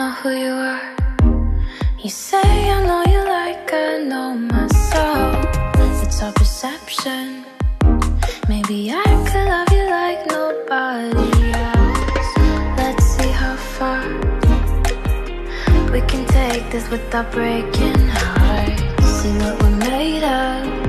know who you are. You say I know you like I know myself. It's our perception. Maybe I could love you like nobody else. Let's see how far we can take this without breaking hearts. See what we're made of.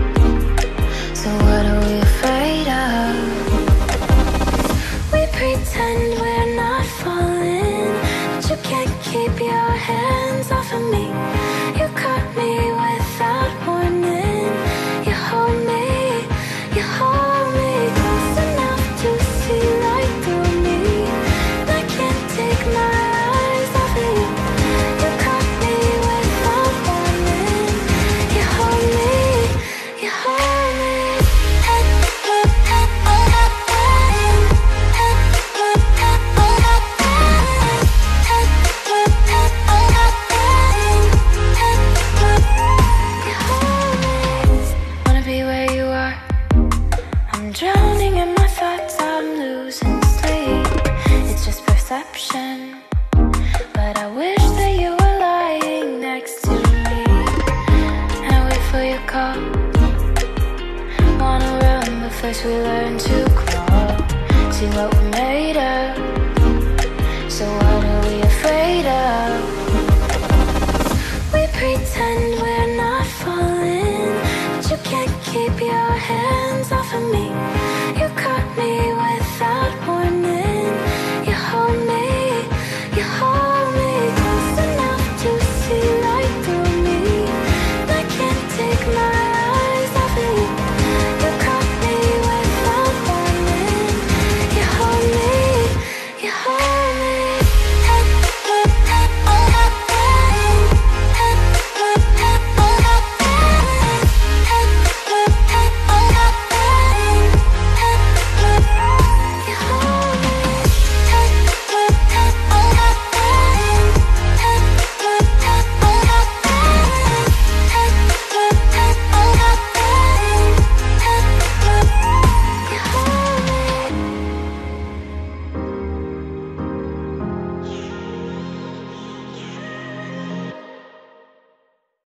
I'm drowning in my thoughts, I'm losing sleep. It's just perception. But I wish that you were lying next to me. And I wait for your call. Wanna run, but first we learn to crawl. See what we're made of. So what